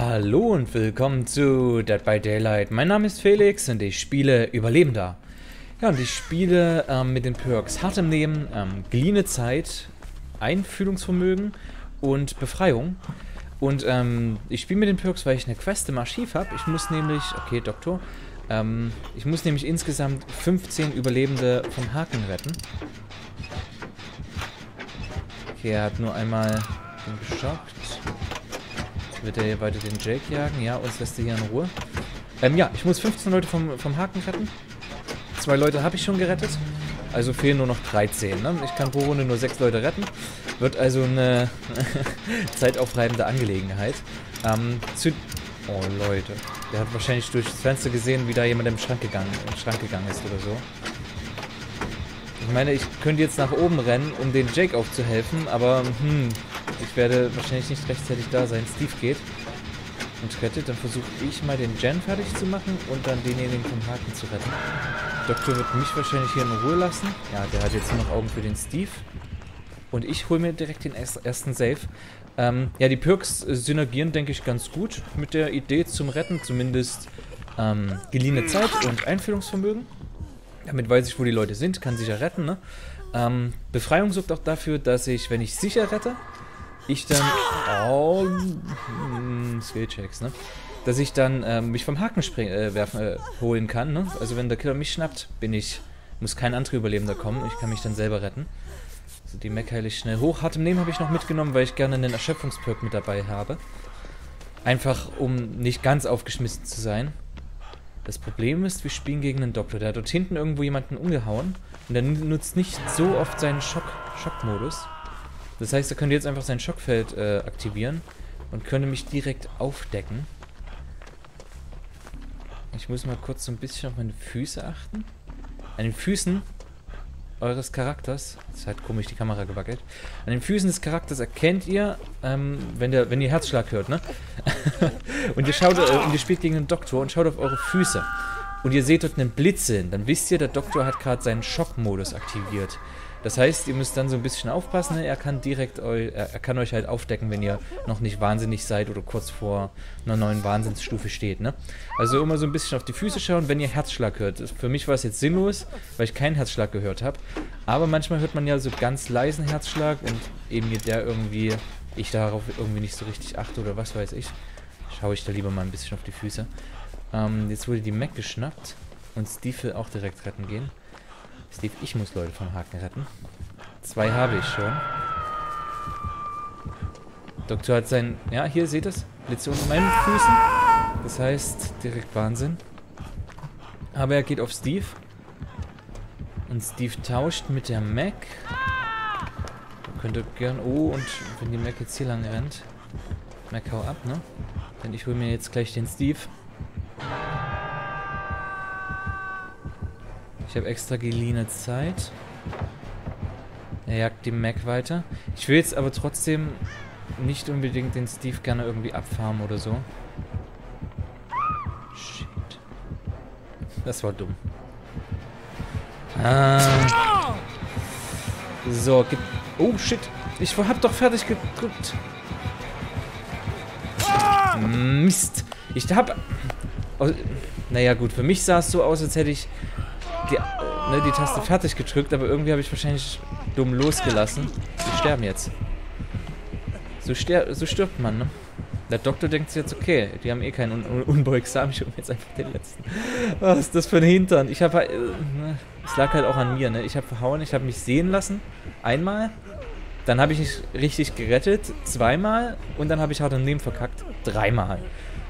Hallo und willkommen zu Dead by Daylight. Mein Name ist Felix und ich spiele Überlebender. Ja, und ich spiele ähm, mit den Perks Hart im Leben, ähm, geliehene Zeit, Einfühlungsvermögen und Befreiung. Und ähm, ich spiele mit den Perks, weil ich eine Quest im Archiv habe. Ich muss nämlich, okay, Doktor, ähm, ich muss nämlich insgesamt 15 Überlebende vom Haken retten. Okay, er hat nur einmal geschockt. Wird er hier weiter den Jake jagen? Ja, uns lässt er hier in Ruhe. Ähm, ja, ich muss 15 Leute vom, vom Haken retten. Zwei Leute habe ich schon gerettet. Also fehlen nur noch 13. Ne? Ich kann pro Runde nur 6 Leute retten. Wird also eine zeitaufreibende Angelegenheit. Ähm, zu... Oh, Leute. Der hat wahrscheinlich durchs Fenster gesehen, wie da jemand im Schrank gegangen, im Schrank gegangen ist oder so. Ich meine, ich könnte jetzt nach oben rennen, um den Jake aufzuhelfen, aber hm, ich werde wahrscheinlich nicht rechtzeitig da sein. Steve geht und rettet. Dann versuche ich mal den Jen fertig zu machen und dann denjenigen vom Haken zu retten. Doktor wird mich wahrscheinlich hier in Ruhe lassen. Ja, der hat jetzt nur noch Augen für den Steve. Und ich hole mir direkt den ersten Save. Ähm, ja, die Perks synergieren, denke ich, ganz gut mit der Idee zum Retten. Zumindest ähm, geliehene Zeit und Einfühlungsvermögen. Damit weiß ich, wo die Leute sind, kann sicher retten, ne? Ähm, Befreiung sorgt auch dafür, dass ich, wenn ich sicher rette, ich dann... Oh, hm, Skillchecks, ne? Dass ich dann ähm, mich vom Haken spring, äh, werfen, äh, holen kann, ne? Also wenn der Killer mich schnappt, bin ich... Muss kein anderer Überlebender kommen, ich kann mich dann selber retten. Also die Mech heile schnell hoch. Hart im Leben habe ich noch mitgenommen, weil ich gerne einen Erschöpfungsperk mit dabei habe. Einfach, um nicht ganz aufgeschmissen zu sein. Das Problem ist, wir spielen gegen einen Doktor. Der hat dort hinten irgendwo jemanden umgehauen. Und der nutzt nicht so oft seinen Schock Schockmodus. Das heißt, er könnte jetzt einfach sein Schockfeld äh, aktivieren. Und könnte mich direkt aufdecken. Ich muss mal kurz so ein bisschen auf meine Füße achten. An den Füßen eures Charakters, das ist halt komisch, die Kamera gewackelt, an den Füßen des Charakters erkennt ihr, ähm, wenn, der, wenn ihr Herzschlag hört, ne? und ihr schaut, äh, und ihr spielt gegen den Doktor und schaut auf eure Füße. Und ihr seht dort einen Blinzeln, dann wisst ihr, der Doktor hat gerade seinen Schockmodus aktiviert. Das heißt, ihr müsst dann so ein bisschen aufpassen. Ne? Er kann direkt eu er kann euch halt aufdecken, wenn ihr noch nicht wahnsinnig seid oder kurz vor einer neuen Wahnsinnsstufe steht. Ne? Also immer so ein bisschen auf die Füße schauen, wenn ihr Herzschlag hört. Für mich war es jetzt sinnlos, weil ich keinen Herzschlag gehört habe. Aber manchmal hört man ja so ganz leisen Herzschlag und eben mir der irgendwie, ich darauf irgendwie nicht so richtig achte oder was weiß ich. Schaue ich da lieber mal ein bisschen auf die Füße. Ähm, jetzt wurde die Mac geschnappt und will auch direkt retten gehen. Steve, ich muss Leute vom Haken retten. Zwei habe ich schon. Doktor hat sein... Ja, hier, seht ihr es? Blitze unter meinen Füßen. Das heißt, direkt Wahnsinn. Aber er geht auf Steve. Und Steve tauscht mit der Mac. Könnte gern... Oh, und wenn die Mac jetzt hier lang rennt... Mac, hau ab, ne? Denn ich hole mir jetzt gleich den Steve. Ich habe extra geliehene Zeit. Er jagt die Mac weiter. Ich will jetzt aber trotzdem nicht unbedingt den Steve gerne irgendwie abfarmen oder so. Shit. Das war dumm. Ah. So, gib... Oh, shit. Ich hab doch fertig gedrückt. Mist. Ich hab... Oh, naja, gut. Für mich sah es so aus, als hätte ich ne, die Taste fertig gedrückt, aber irgendwie habe ich wahrscheinlich dumm losgelassen. Die sterben jetzt. So, ster so stirbt man, ne? Der Doktor denkt sich jetzt, okay, die haben eh keinen Un Un Unbeugsam, ich hole jetzt einfach den letzten. Was ist das für ein Hintern? Ich habe halt, äh, ne, es lag halt auch an mir, ne? Ich habe verhauen, ich habe mich sehen lassen, einmal. Dann habe ich mich richtig gerettet, zweimal. Und dann habe ich hart im Leben verkackt, dreimal.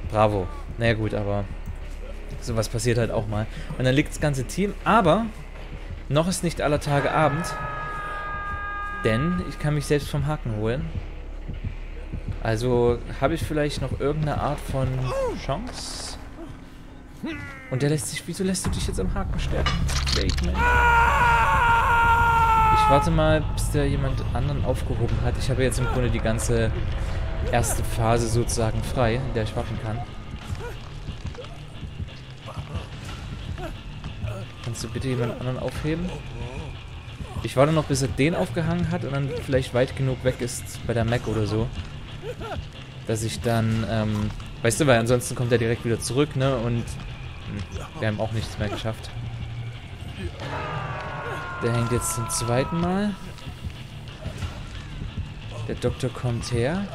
Bravo. Naja gut, aber Sowas passiert halt auch mal. Und dann liegt das ganze Team. Aber noch ist nicht aller Tage Abend. Denn ich kann mich selbst vom Haken holen. Also habe ich vielleicht noch irgendeine Art von Chance? Und der lässt sich... Wieso lässt du dich jetzt am Haken sterben? Bateman. Ich warte mal, bis der jemand anderen aufgehoben hat. Ich habe jetzt im Grunde die ganze erste Phase sozusagen frei, in der ich warten kann. Kannst du bitte jemand anderen aufheben? Ich warte noch, bis er den aufgehangen hat und dann vielleicht weit genug weg ist bei der Mac oder so. Dass ich dann ähm, Weißt du, weil ansonsten kommt er direkt wieder zurück, ne? Und hm, wir haben auch nichts mehr geschafft. Der hängt jetzt zum zweiten Mal. Der Doktor kommt her.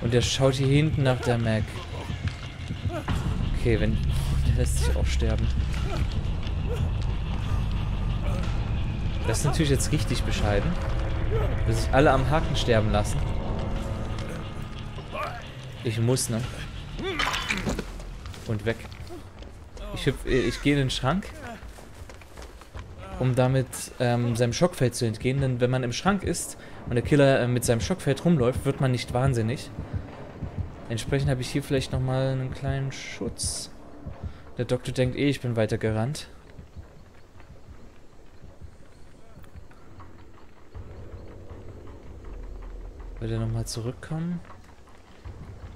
Und der schaut hier hinten nach der Mac. Okay, wenn... Lässt sich auch sterben. Das ist natürlich jetzt richtig bescheiden. Dass sich alle am Haken sterben lassen. Ich muss, ne? Und weg. Ich, hüpf, äh, ich gehe in den Schrank, um damit ähm, seinem Schockfeld zu entgehen. Denn wenn man im Schrank ist und der Killer äh, mit seinem Schockfeld rumläuft, wird man nicht wahnsinnig. Entsprechend habe ich hier vielleicht nochmal einen kleinen Schutz. Der Doktor denkt eh, ich bin weitergerannt. Wird er nochmal zurückkommen?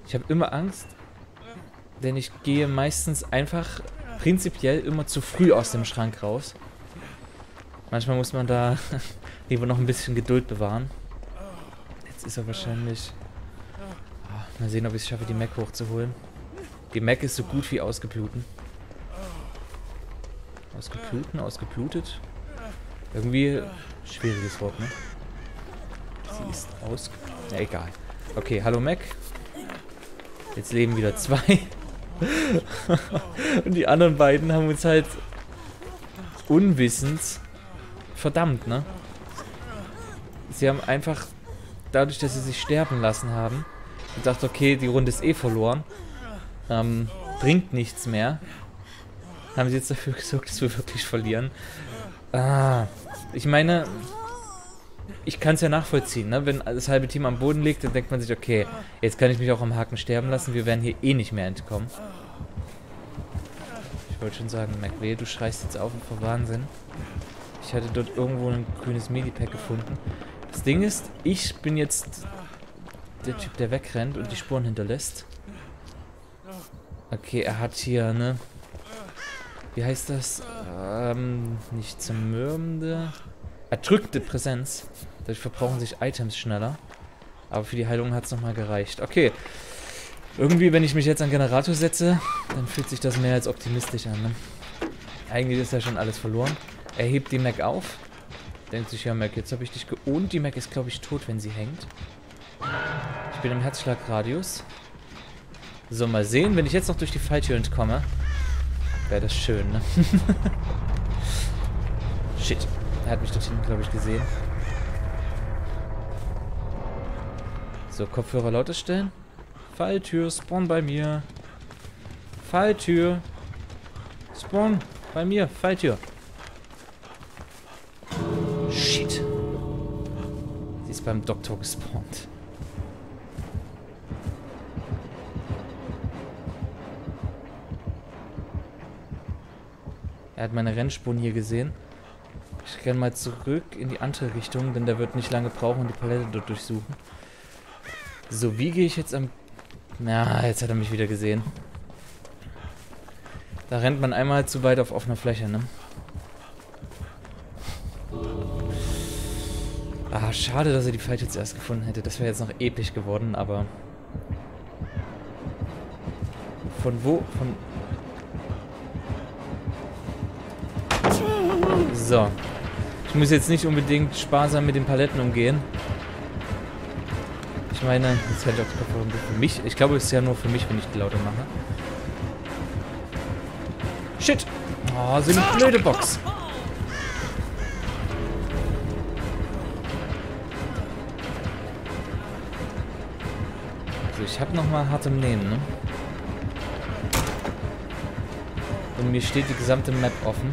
Ich habe immer Angst, denn ich gehe meistens einfach prinzipiell immer zu früh aus dem Schrank raus. Manchmal muss man da lieber noch ein bisschen Geduld bewahren. Jetzt ist er wahrscheinlich... Oh, mal sehen, ob ich es schaffe, die Mac hochzuholen. Die Mac ist so gut wie ausgebluten. Ausgebluten? Ausgeblutet? Irgendwie schwieriges Wort, ne? Sie ist aus... Ja, egal. Okay, hallo Mac. Jetzt leben wieder zwei. Und die anderen beiden haben uns halt unwissend verdammt, ne? Sie haben einfach, dadurch, dass sie sich sterben lassen haben, gedacht, okay, die Runde ist eh verloren, ähm, bringt nichts mehr, haben sie jetzt dafür gesorgt, dass wir wirklich verlieren. Ah, ich meine, ich kann es ja nachvollziehen, ne? Wenn das halbe Team am Boden liegt, dann denkt man sich, okay, jetzt kann ich mich auch am Haken sterben lassen, wir werden hier eh nicht mehr entkommen. Ich wollte schon sagen, McVeigh, du schreist jetzt auf vor Wahnsinn. Ich hatte dort irgendwo ein grünes Medipack gefunden. Das Ding ist, ich bin jetzt der Typ, der wegrennt und die Spuren hinterlässt. Okay, er hat hier, ne? Wie heißt das? Ähm, nicht zermürbende. Erdrückte Präsenz. Dadurch verbrauchen sich Items schneller. Aber für die Heilung hat es nochmal gereicht. Okay. Irgendwie, wenn ich mich jetzt an Generator setze, dann fühlt sich das mehr als optimistisch an. Ne? Eigentlich ist ja schon alles verloren. Er hebt die Mac auf. Denkt sich, ja Mac, jetzt habe ich dich ge... Und die Mac ist, glaube ich, tot, wenn sie hängt. Ich bin im Herzschlagradius. So, mal sehen, wenn ich jetzt noch durch die Falltür entkomme. Wäre das schön, ne? Shit. Er hat mich dort hinten, glaube ich, gesehen. So, Kopfhörer lauter stellen. Falltür, Spawn bei mir. Falltür. Spawn bei mir, Falltür. Shit. Sie ist beim Doktor gespawnt. Er hat meine Rennspuren hier gesehen. Ich renne mal zurück in die andere Richtung, denn der wird nicht lange brauchen, um die Palette dort durchsuchen. So, wie gehe ich jetzt am... Na, jetzt hat er mich wieder gesehen. Da rennt man einmal zu weit auf offener Fläche, ne? Ah, schade, dass er die Fight jetzt erst gefunden hätte. Das wäre jetzt noch episch geworden, aber... Von wo? Von... So. Ich muss jetzt nicht unbedingt sparsam mit den Paletten umgehen. Ich meine, jetzt hätte auch für mich. Ich glaube, es ist ja nur für mich, wenn ich die lauter mache. Shit! Oh, so eine blöde Box. Also ich habe nochmal hart im Nehmen, ne? Und mir steht die gesamte Map offen.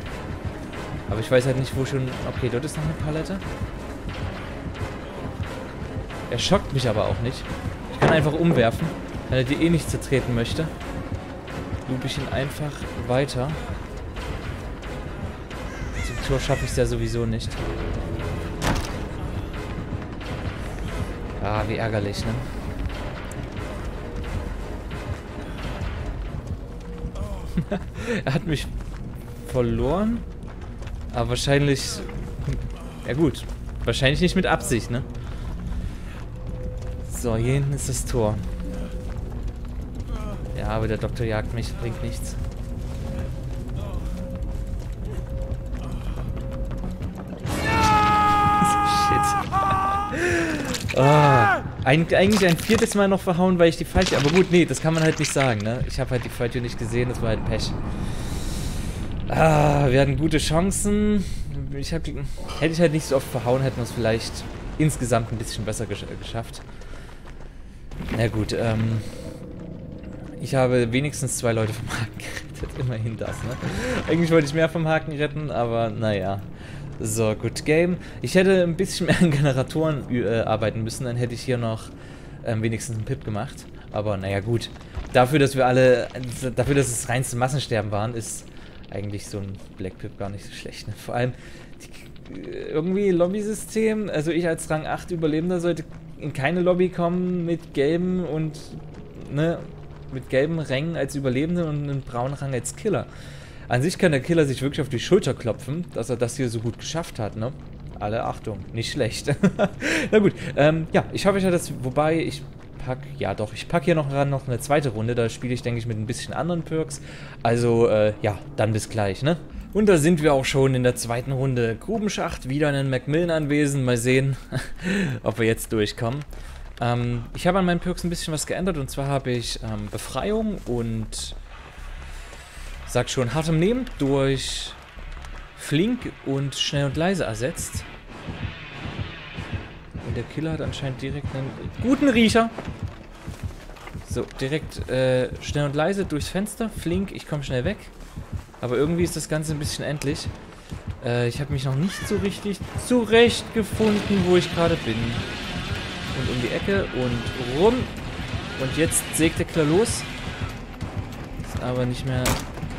Aber ich weiß halt nicht, wo schon... Okay, dort ist noch eine Palette. Er schockt mich aber auch nicht. Ich kann einfach umwerfen. Wenn er die eh nicht zertreten möchte, loop ich ihn einfach weiter. Zum Tor schaffe ich es ja sowieso nicht. Ah, wie ärgerlich, ne? er hat mich verloren. Aber wahrscheinlich... Ja gut. Wahrscheinlich nicht mit Absicht, ne? So, hier hinten ist das Tor. Ja, aber der Doktor jagt mich, bringt nichts. Shit. oh, eigentlich ein viertes Mal noch verhauen, weil ich die falsche... Aber gut, nee, das kann man halt nicht sagen, ne? Ich habe halt die falsche nicht gesehen, das war halt Pech. Ah, wir hatten gute Chancen. Ich hab, hätte ich halt nicht so oft verhauen, hätten wir es vielleicht insgesamt ein bisschen besser gesch geschafft. Na gut, ähm... Ich habe wenigstens zwei Leute vom Haken gerettet. Immerhin das, ne? Eigentlich wollte ich mehr vom Haken retten, aber naja. So, gut, Game. Ich hätte ein bisschen mehr an Generatoren äh, arbeiten müssen, dann hätte ich hier noch ähm, wenigstens einen Pip gemacht. Aber naja, gut. Dafür, dass wir alle, dafür, dass es reinste Massensterben waren, ist eigentlich so ein Black Pip gar nicht so schlecht. Ne? Vor allem, die, irgendwie Lobby-System, also ich als Rang 8 Überlebender sollte in keine Lobby kommen mit gelben und, ne, mit gelben Rängen als Überlebende und einem braunen Rang als Killer. An sich kann der Killer sich wirklich auf die Schulter klopfen, dass er das hier so gut geschafft hat, ne? Alle Achtung, nicht schlecht. Na gut, ähm, ja, ich hoffe, ich hatte das, wobei ich pack, ja doch, ich packe hier noch ran noch eine zweite Runde, da spiele ich, denke ich, mit ein bisschen anderen Perks. Also, äh, ja, dann bis gleich, ne? Und da sind wir auch schon in der zweiten Runde. Grubenschacht, wieder in Macmillan anwesend. Mal sehen, ob wir jetzt durchkommen. Ähm, ich habe an meinen Perks ein bisschen was geändert und zwar habe ich ähm, Befreiung und sag schon hartem Nehmen durch flink und schnell und leise ersetzt. Der Killer hat anscheinend direkt einen guten Riecher. So, direkt äh, schnell und leise durchs Fenster. Flink, ich komme schnell weg. Aber irgendwie ist das Ganze ein bisschen endlich. Äh, ich habe mich noch nicht so richtig zurechtgefunden, wo ich gerade bin und um die Ecke und rum. Und jetzt sägt der Killer los. Ist aber nicht mehr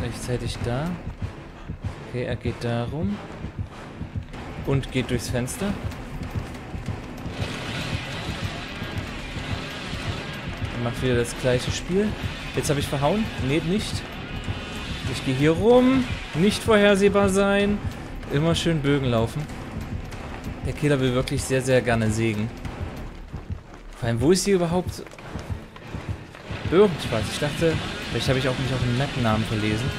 rechtzeitig da. Okay, er geht da rum. Und geht durchs Fenster. Er macht wieder das gleiche Spiel. Jetzt habe ich verhauen. Nee, nicht. Ich gehe hier rum. Nicht vorhersehbar sein. Immer schön Bögen laufen. Der Killer will wirklich sehr, sehr gerne sägen. Vor allem, wo ist sie überhaupt? Irgendwas. Ich dachte, vielleicht habe ich auch mich auf den Map-Namen verlesen.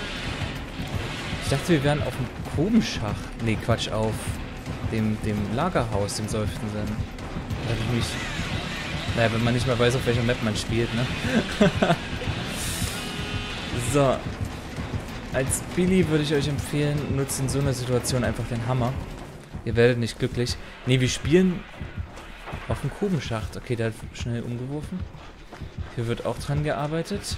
Ich dachte, wir wären auf dem Kobenschach. Nee, Quatsch, auf dem, dem Lagerhaus, dem seufzenden. Da habe ich mich... Naja, wenn man nicht mehr weiß, auf welcher Map man spielt, ne? so. Als Billy würde ich euch empfehlen, nutzt in so einer Situation einfach den Hammer. Ihr werdet nicht glücklich. Ne, wir spielen auf dem Kubenschacht. Okay, der hat schnell umgeworfen. Hier wird auch dran gearbeitet.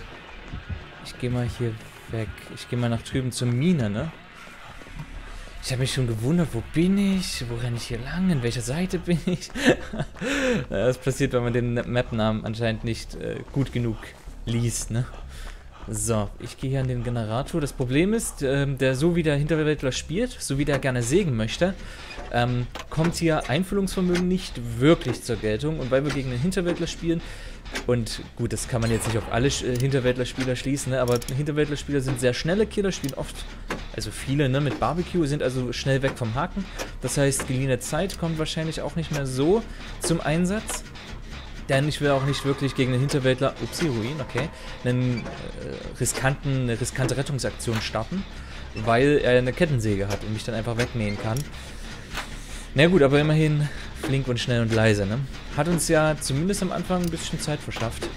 Ich gehe mal hier weg. Ich gehe mal nach drüben zur Mine, ne? Ich habe mich schon gewundert, wo bin ich? Wo renne ich hier lang? In welcher Seite bin ich? das passiert, wenn man den Map-Namen anscheinend nicht äh, gut genug liest, ne? So, ich gehe hier an den Generator. Das Problem ist, ähm, der so wie der Hinterwäldler spielt, so wie der gerne sägen möchte, ähm, kommt hier Einfühlungsvermögen nicht wirklich zur Geltung. Und weil wir gegen den Hinterwäldler spielen, und gut, das kann man jetzt nicht auf alle äh, Hinterwäldler-Spieler schließen, ne, aber Hinterwäldler-Spieler sind sehr schnelle Killer, spielen oft, also viele ne, mit Barbecue, sind also schnell weg vom Haken. Das heißt, geliehene Zeit kommt wahrscheinlich auch nicht mehr so zum Einsatz. Denn ich will auch nicht wirklich gegen den Hinterwäldler, upsie, Ruin, okay, einen äh, riskanten, eine riskante Rettungsaktion starten, weil er eine Kettensäge hat und mich dann einfach wegmähen kann. Na gut, aber immerhin flink und schnell und leise, ne? Hat uns ja zumindest am Anfang ein bisschen Zeit verschafft.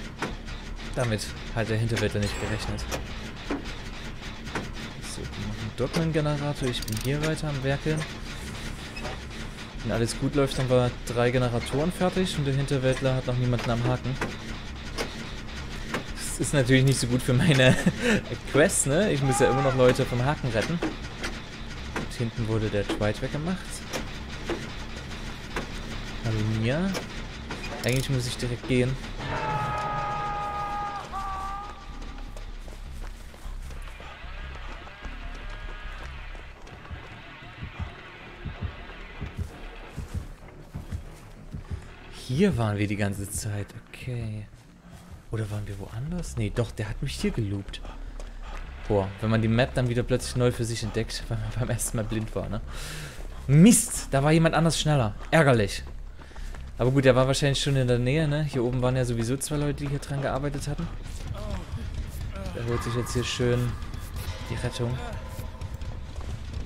Damit hat der Hinterwäldler nicht gerechnet. So, wir machen Dogman-Generator. Ich bin hier weiter am Werkeln. Wenn alles gut läuft, haben wir drei Generatoren fertig und der Hinterwäldler hat noch niemanden am Haken. Das ist natürlich nicht so gut für meine Quest, ne? Ich muss ja immer noch Leute vom Haken retten. Und hinten wurde der Twite weggemacht. Hallo Mia. Eigentlich muss ich direkt gehen. Hier waren wir die ganze Zeit. Okay. Oder waren wir woanders? Nee, doch, der hat mich hier geloopt. Boah, wenn man die Map dann wieder plötzlich neu für sich entdeckt, weil man beim ersten Mal blind war, ne? Mist, da war jemand anders schneller. Ärgerlich. Aber gut, der war wahrscheinlich schon in der Nähe, ne? Hier oben waren ja sowieso zwei Leute, die hier dran gearbeitet hatten. Er holt sich jetzt hier schön die Rettung.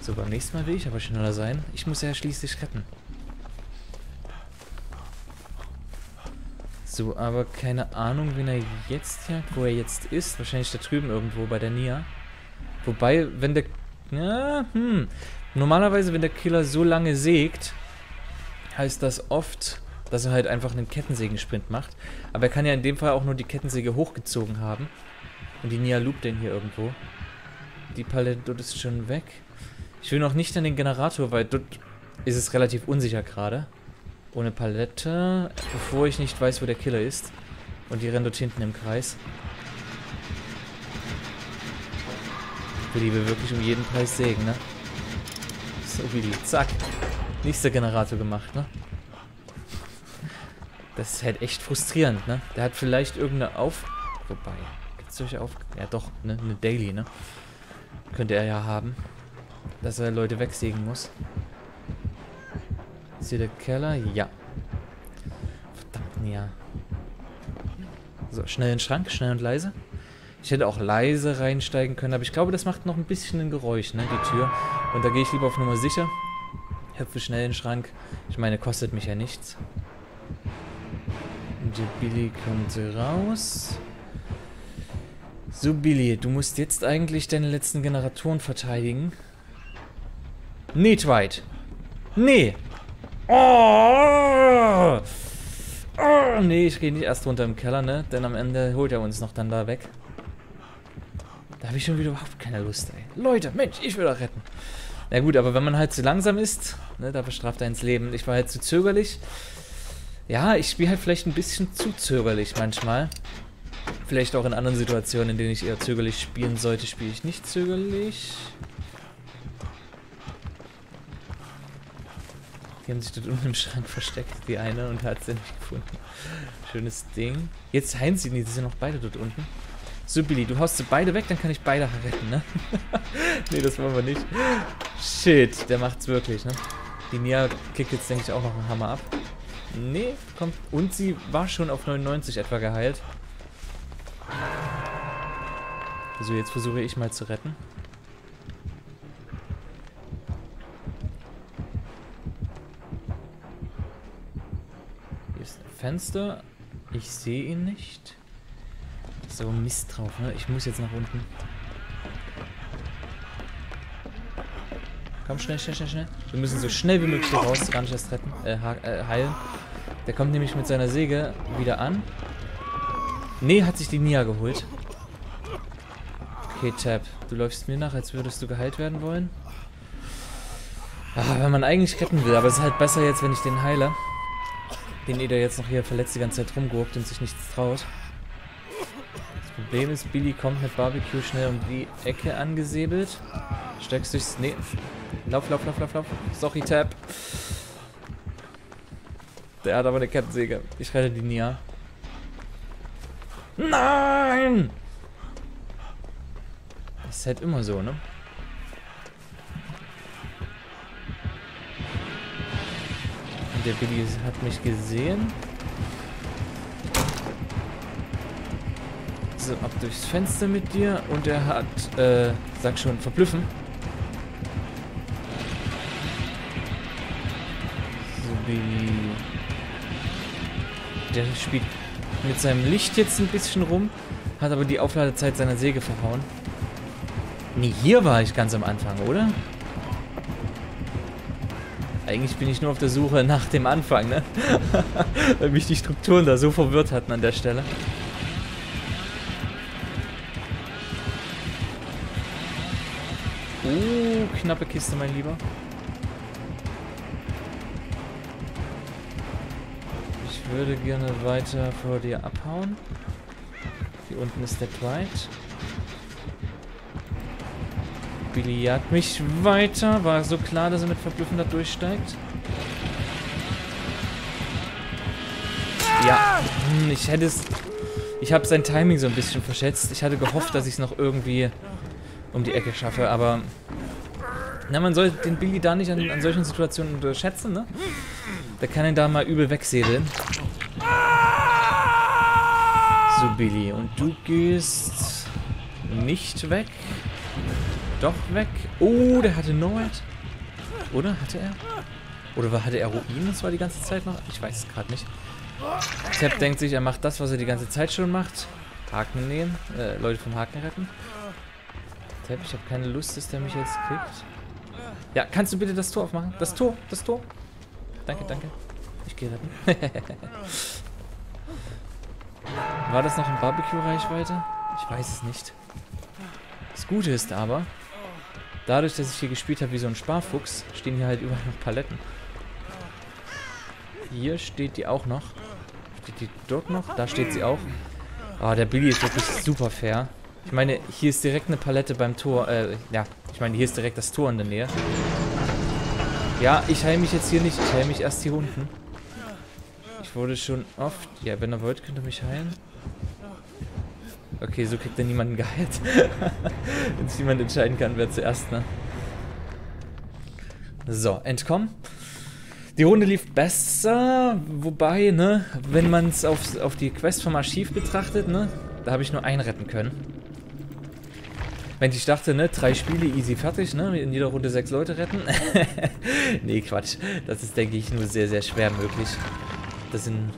So, beim nächsten Mal will ich aber schneller sein. Ich muss ja schließlich retten. So, aber keine Ahnung, wen er jetzt jagt, wo er jetzt ist. Wahrscheinlich da drüben irgendwo bei der Nia. Wobei, wenn der... Ja, hm. Normalerweise, wenn der Killer so lange sägt, heißt das oft, dass er halt einfach einen Kettensägensprint macht. Aber er kann ja in dem Fall auch nur die Kettensäge hochgezogen haben. Und die Nia loopt den hier irgendwo. Die Palette dort ist schon weg. Ich will noch nicht an den Generator, weil dort ist es relativ unsicher gerade. Ohne Palette, bevor ich nicht weiß, wo der Killer ist. Und die rennen dort hinten im Kreis. Ich liebe wirklich um jeden Preis sägen, ne? So wie die. Zack. Nächster Generator gemacht, ne? Das ist halt echt frustrierend, ne? Der hat vielleicht irgendeine Auf... Wobei, gibt's solche Auf... Ja doch, ne? Eine Daily, ne? Könnte er ja haben. Dass er Leute wegsägen muss. Ist hier der Keller? Ja. Verdammt, ja. So, schnell in den Schrank, schnell und leise. Ich hätte auch leise reinsteigen können, aber ich glaube, das macht noch ein bisschen ein Geräusch, ne, die Tür. Und da gehe ich lieber auf Nummer sicher. Hüpfe schnell in den Schrank. Ich meine, kostet mich ja nichts. Und der Billy kommt raus. So, Billy, du musst jetzt eigentlich deine letzten Generatoren verteidigen. Nee, Twilight. Nee. Oh! oh! Nee, ich gehe nicht erst runter im Keller, ne? Denn am Ende holt er uns noch dann da weg. Da habe ich schon wieder überhaupt keine Lust, ey. Leute, Mensch, ich will doch retten. Na gut, aber wenn man halt zu langsam ist, ne, da bestraft er ins Leben. Ich war halt zu zögerlich. Ja, ich spiele halt vielleicht ein bisschen zu zögerlich manchmal. Vielleicht auch in anderen Situationen, in denen ich eher zögerlich spielen sollte, spiele ich nicht zögerlich. Die haben sich dort unten im Schrank versteckt, die eine, und hat sie nicht gefunden. Schönes Ding. Jetzt heilen sie die sind noch beide dort unten. So, Billy, du haust sie beide weg, dann kann ich beide retten, ne? nee, das wollen wir nicht. Shit, der macht's wirklich, ne? Die Nia kickt jetzt, denke ich, auch noch einen Hammer ab. Nee, kommt. Und sie war schon auf 99 etwa geheilt. So, jetzt versuche ich mal zu retten. Fenster. Ich sehe ihn nicht. So, Mist drauf, ne? Ich muss jetzt nach unten. Komm, schnell, schnell, schnell, schnell. Wir müssen so schnell wie möglich hier raus, gar nicht erst retten, äh, äh, heilen. Der kommt nämlich mit seiner Säge wieder an. Nee, hat sich die Nia geholt. Okay, Tab, du läufst mir nach, als würdest du geheilt werden wollen. Ah, wenn man eigentlich retten will, aber es ist halt besser jetzt, wenn ich den heile. Den Eder jetzt noch hier verletzt die ganze Zeit rumgeguckt und sich nichts traut. Das Problem ist, Billy kommt mit Barbecue schnell um die Ecke angesäbelt. Steckst durchs... Nee. Lauf, lauf, lauf, lauf, lauf. Sorry, Tab. Der hat aber eine Kettensäge. Ich rette die Nia. Nein! Das ist halt immer so, ne? Der Billy hat mich gesehen. So, ab durchs Fenster mit dir. Und er hat, äh, sag schon, verblüffen. So, Billy. Der spielt mit seinem Licht jetzt ein bisschen rum. Hat aber die Aufladezeit seiner Säge verhauen. Nee, hier war ich ganz am Anfang, oder? Eigentlich bin ich nur auf der Suche nach dem Anfang, ne? Weil mich die Strukturen da so verwirrt hatten an der Stelle. Oh, knappe Kiste, mein Lieber. Ich würde gerne weiter vor dir abhauen. Hier unten ist der Dwight. Billy jagt mich weiter. War so klar, dass er mit Verblüffender durchsteigt. Ja, hm, ich hätte es... Ich habe sein Timing so ein bisschen verschätzt. Ich hatte gehofft, dass ich es noch irgendwie um die Ecke schaffe, aber... Na, man soll den Billy da nicht an, an solchen Situationen unterschätzen, ne? Der kann ihn da mal übel wegsedeln. So, Billy. Und du gehst nicht weg. Doch weg. Oh, der hatte Nomad. Oder? Hatte er? Oder hatte er Ruin? Das war die ganze Zeit noch? Ich weiß es gerade nicht. Tab denkt sich, er macht das, was er die ganze Zeit schon macht. Haken nehmen. Äh, Leute vom Haken retten. Tab, ich habe keine Lust, dass der mich jetzt kriegt. Ja, kannst du bitte das Tor aufmachen? Das Tor, das Tor. Danke, danke. Ich gehe retten. War das noch in Barbecue-Reichweite? Ich weiß es nicht. Das Gute ist aber, dadurch, dass ich hier gespielt habe wie so ein Sparfuchs, stehen hier halt überall noch Paletten. Hier steht die auch noch. Steht die dort noch? Da steht sie auch. Oh, der Billy ist wirklich super fair. Ich meine, hier ist direkt eine Palette beim Tor. Äh, ja, ich meine, hier ist direkt das Tor in der Nähe. Ja, ich heile mich jetzt hier nicht. Ich heile mich erst hier unten. Ich wurde schon oft... Ja, wenn er wollt, könnt ihr mich heilen. Okay, so kriegt er niemanden geheilt. wenn sich jemand entscheiden kann, wer zuerst, ne? So, entkommen. Die Runde lief besser, wobei, ne, wenn man es auf, auf die Quest vom Archiv betrachtet, ne, da habe ich nur einen retten können. Wenn ich dachte, ne, drei Spiele easy fertig, ne, in jeder Runde sechs Leute retten. nee, Quatsch. Das ist, denke ich, nur sehr, sehr schwer möglich. Das sind,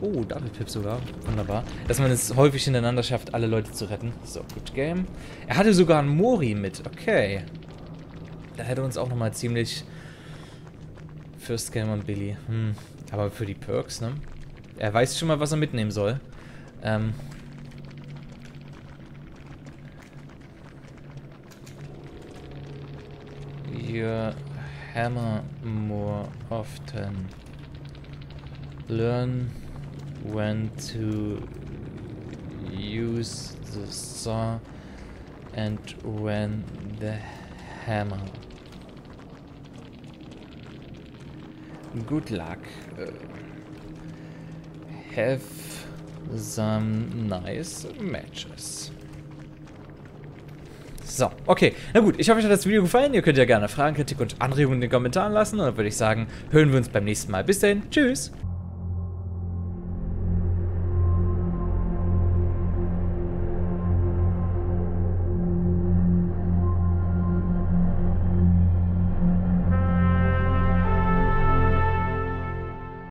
oh, Double Pip sogar, wunderbar. Dass man es häufig hintereinander schafft, alle Leute zu retten. So, good game. Er hatte sogar einen Mori mit, okay. Da hätte uns auch nochmal ziemlich First Game und Billy. Hm. Aber für die Perks, ne? Er weiß schon mal, was er mitnehmen soll. Ähm. You hammer more often. Learn when to use the saw and when the hammer. good luck. Uh, have some nice matches. So, okay. Na gut, ich hoffe, euch hat das Video gefallen. Ihr könnt ja gerne Fragen, Kritik und Anregungen in den Kommentaren lassen. Und dann würde ich sagen, hören wir uns beim nächsten Mal. Bis dahin, tschüss.